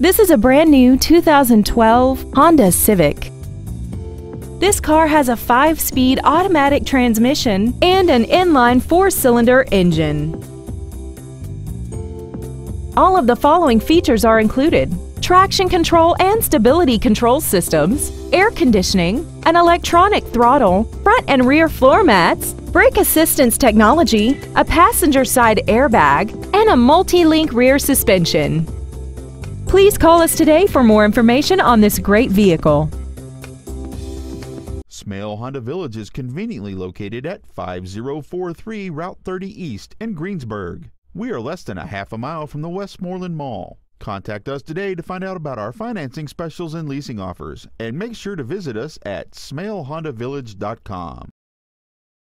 This is a brand new 2012 Honda Civic. This car has a 5-speed automatic transmission and an inline 4-cylinder engine. All of the following features are included. Traction control and stability control systems, air conditioning, an electronic throttle, front and rear floor mats, brake assistance technology, a passenger side airbag, and a multi-link rear suspension. Please call us today for more information on this great vehicle. Smail Honda Village is conveniently located at 5043 Route 30 East in Greensburg. We are less than a half a mile from the Westmoreland Mall. Contact us today to find out about our financing specials and leasing offers, and make sure to visit us at smailhondavillage.com.